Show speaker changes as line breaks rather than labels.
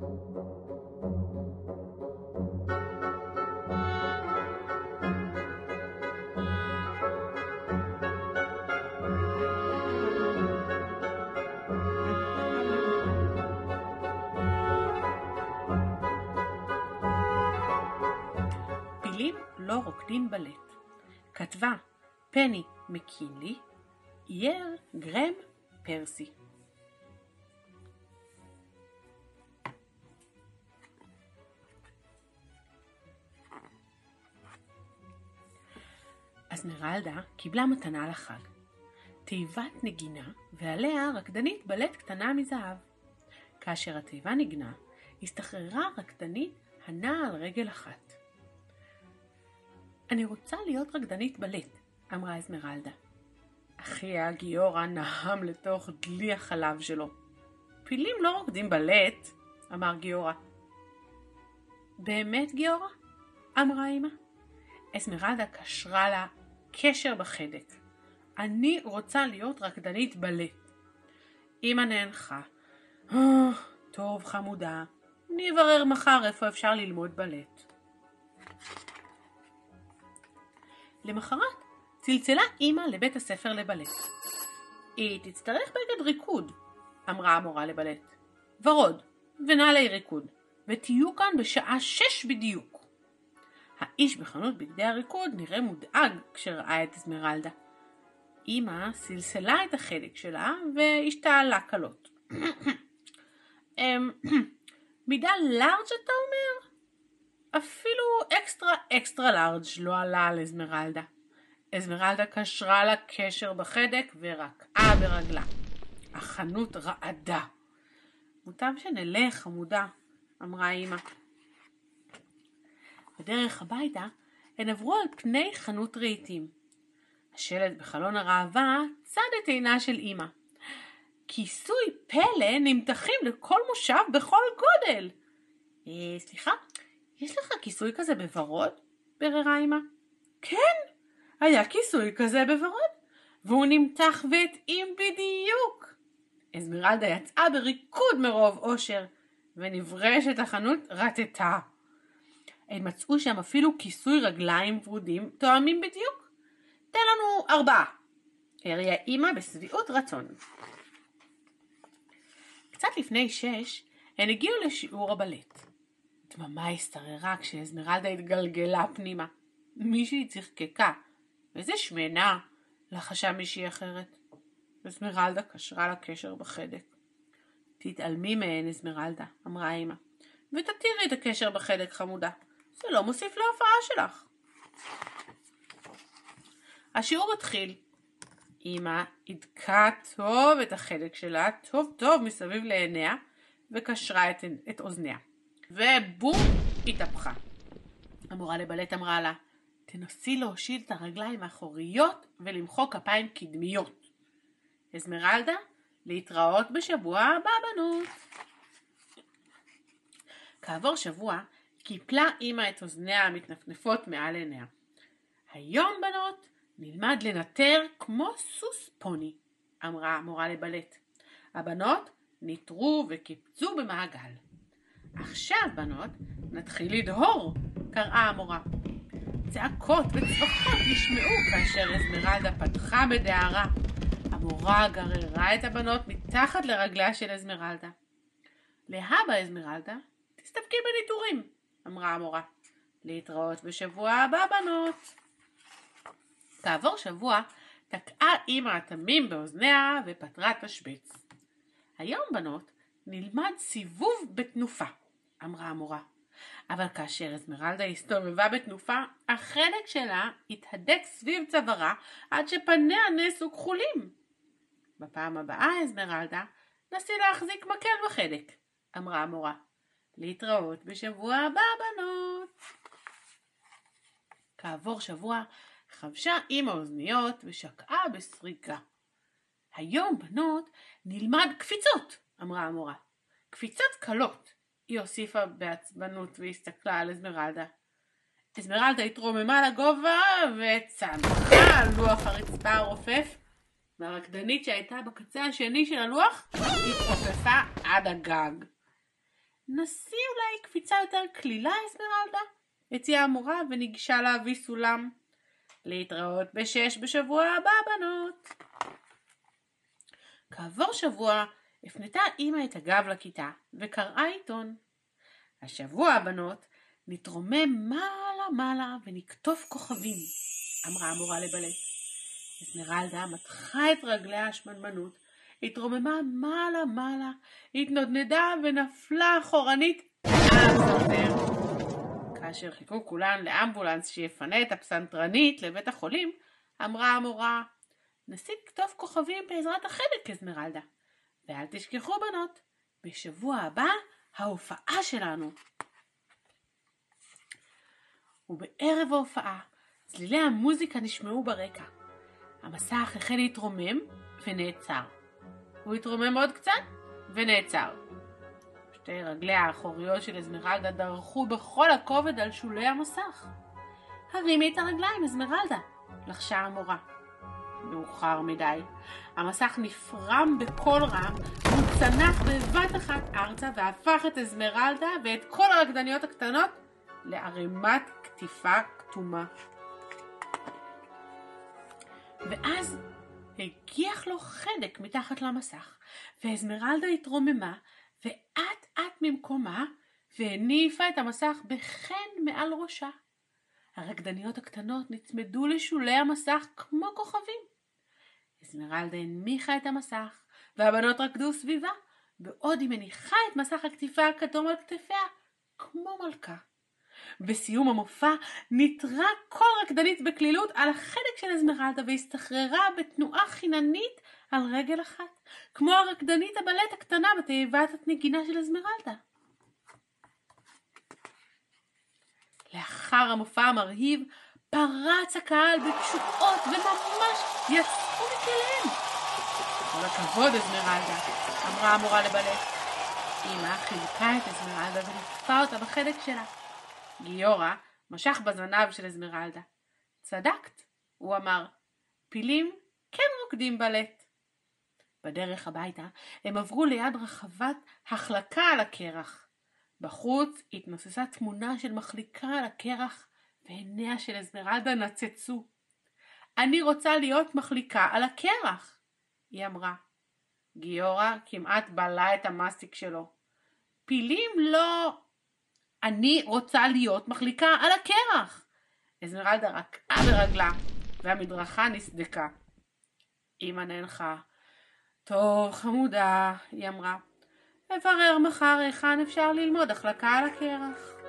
פילים לא רוקדים בלט. כתבה פני מקינלי, אייר גרם פרסי. אזמרלדה קיבלה מתנה לחג. תיבת נגינה, ועליה רקדנית בלט קטנה מזהב. כאשר התיבה נגנה, הסתחררה רקדנית הנעה על רגל אחת. אני רוצה להיות רקדנית בלט, אמרה אזמרלדה. אחיה גיורא נהם לתוך דלי החלב שלו. פילים לא רוקדים בלט, אמר גיורא. באמת גיורא? אמרה אמא. אסמרלדה קשרה לה קשר בחדק. אני רוצה להיות רקדנית בלט. אמא נאנחה. Oh, טוב חמודה, אני אברר מחר איפה אפשר ללמוד בלט. למחרת צלצלה אמא לבית הספר לבלט. היא תצטרך בגד ריקוד, אמרה המורה לבלט. ורוד, ונעלי ריקוד, ותהיו כאן בשעה שש בדיוק. האיש בחנות בגדי הריקוד נראה מודאג כשראה את אזמרלדה. אמא סלסלה את החלק שלה והשתעלה קלות. אמ, מידה לארג' אתה אומר? אפילו אקסטרה אקסטרה לארג' לא עלה על אזמרלדה. אזמרלדה קשרה לה קשר בחדק ורקעה ברגלה. החנות רעדה. מוטב שנלך, חמודה, אמרה אמא. בדרך הביתה הן עברו על פני חנות רהיטים. השלט בחלון הראווה צד את עינה של אמא. כיסוי פלא נמתחים לכל מושב בכל גודל. אה, סליחה, יש לך כיסוי כזה בוורוד? ביררה אמא. כן, היה כיסוי כזה בוורוד, והוא נמתח והתאים בדיוק. אזמרלדה יצאה בריקוד מרוב אושר, ונברשת החנות רטטה. הם מצאו שם אפילו כיסוי רגליים ורודים תואמים בדיוק. תן לנו ארבעה. הריעה אמא בשביעות רצון. קצת לפני שש, הן הגיעו לשיעור הבלט. דממה השתררה כשאזמרלדה התגלגלה פנימה. מישהי צחקקה. איזה שמנה! לחשה מישהי אחרת. אזמרלדה קשרה לה קשר בחדק. תתעלמי מהן, אזמרלדה, אמרה אמא, ותתירי את הקשר בחדק, חמודה. זה לא מוסיף להופעה שלך. השיעור התחיל. אמא הידקה טוב את החלק שלה, טוב טוב מסביב לעיניה, וקשרה את, את אוזניה. ובום, התהפכה. המורה לבלט אמרה לה, תנסי להושיט את הרגליים האחוריות ולמחוא כפיים קדמיות. אזמרלדה, להתראות בשבוע הבא בנות. כעבור שבוע קיפלה אמא את אוזניה המתנפנפות מעל עיניה. היום בנות נלמד לנטר כמו סוס פוני, אמרה המורה לבלט. הבנות ניטרו וקיפצו במעגל. עכשיו בנות נתחיל לדהור, קראה המורה. צעקות וצווחות נשמעו כאשר אזמרלדה פתחה בדהרה. המורה גררה את הבנות מתחת לרגליה של אזמרלדה. להבא אזמרלדה, תסתפקי בניטורים, אמרה המורה. להתראות בשבוע הבא בנות. כעבור שבוע תקעה אמא התמים באוזניה ופתרה תשבץ. היום בנות נלמד סיבוב בתנופה, אמרה המורה. אבל כאשר אזמרלדה הסתובבה בתנופה, החלק שלה התהדק סביב צווארה עד שפניה נעשו כחולים. בפעם הבאה, אזמרלדה, נסי להחזיק מקל בחלק, אמרה המורה. להתראות בשבוע הבא, בנות. כעבור שבוע חבשה אמא אוזניות ושקעה בסריקה. היום, בנות, נלמד קפיצות, אמרה המורה. קפיצות קלות, היא הוסיפה בעצבנות והסתכלה על אזמרלדה. אזמרלדה התרוממה לגובה וצנחה על לוח הרצפה הרופף, והרקדנית שהייתה בקצה השני של הלוח התעופפה עד הגג. נסי אולי קפיצה יותר קלילה, אסמרלדה? הציעה המורה וניגשה להביא סולם. להתראות בשש בשבוע הבא, בנות. כעבור שבוע הפנתה אמא את הגב לכיתה וקראה עיתון. השבוע, הבנות, נתרומם מעלה מעלה ונקטוף כוכבים, אמרה המורה לבלט. אסמרלדה מתחה את רגליה השמנמנות, התרוממה מעלה מעלה, התנודנדה ונפלה אחורנית אף כאשר חיכו כולן לאמבולנס שיפנה את הפסנתרנית לבית החולים, אמרה המורה, נסית כתוב כוכבים בעזרת החלק, אסמרלדה. ואל תשכחו בנות, בשבוע הבא ההופעה שלנו. ובערב ההופעה צלילי המוזיקה נשמעו ברקע. המסך החל להתרומם ונעצר. הוא התרומם עוד קצת ונעצר. שתי רגליה האחוריות של אזמרלדה דרכו בכל הכובד על שולי המסך. הרימי את הרגליים, אזמרלדה, לחשה המורה. מאוחר מדי. המסך נפרם בקול רם, והוא צנח בבת אחת ארצה והפך את אזמרלדה ואת כל הרקדניות הקטנות לערימת קטיפה כתומה. ואז הגיח לו חדק מתחת למסך, ואזמרלדה התרוממה, ואט אט ממקומה, והניפה את המסך בחן מעל ראשה. הרקדניות הקטנות נצמדו לשולי המסך כמו כוכבים. אסמרלדה הנמיכה את המסך, והבנות רקדו סביבה, בעוד היא מניחה את מסך הקטיפה הכתום על כתפיה, כמו מלכה. בסיום המופע נטרה כל רקדנית בקלילות על החלק של אזמרלדה והסתחררה בתנועה חיננית על רגל אחת, כמו הרקדנית הבלט הקטנה בתיבת הנגינה של אזמרלדה. לאחר המופע המרהיב פרץ הקהל בתשואות וממש יצאו מכליהם. כל הכבוד אזמרלדה, אמרה המורה לבלט. אמא חילקה את אזמרלדה ונקפה אותה בחלק שלה. גיורא משך בזנב של אזמרלדה. צדקת, הוא אמר, פילים כן רוקדים בלט. בדרך הביתה הם עברו ליד רחבת החלקה על הקרח. בחוץ התנוססה תמונה של מחליקה על הקרח ועיניה של אזמרלדה נצצו. אני רוצה להיות מחליקה על הקרח, היא אמרה. גיורא כמעט בלע את המאסטיק שלו. פילים לא... אני רוצה להיות מחליקה על הקרח. אזמרלדה רקעה ברגלה, והמדרכה נסדקה. אמא נאנחה. טוב, חמודה, היא אמרה. אברר מחר היכן אפשר ללמוד החלקה על הקרח.